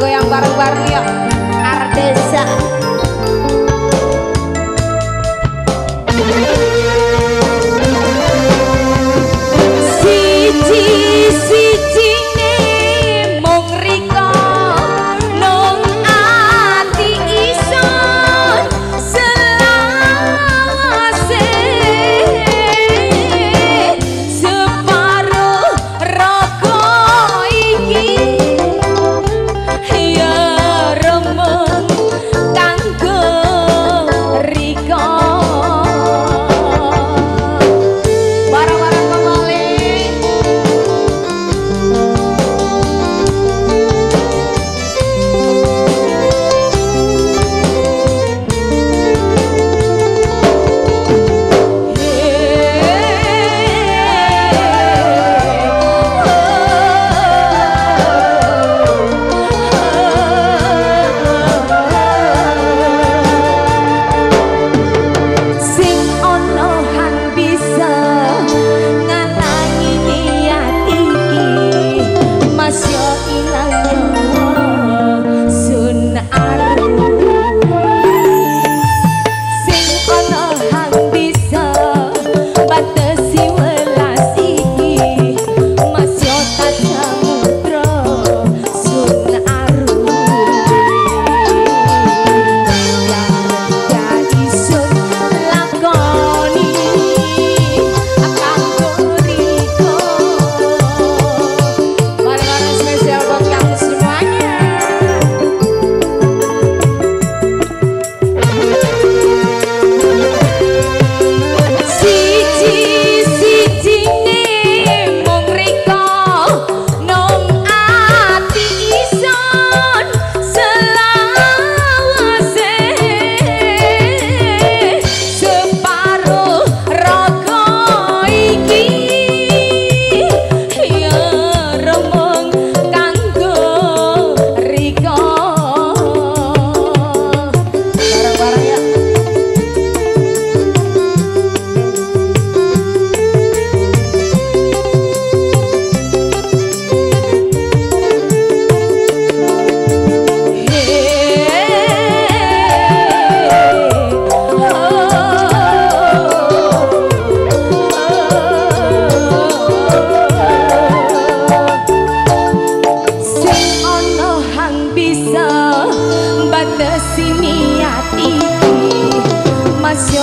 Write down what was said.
goyang bareng-bareng yuk ya. Ardesa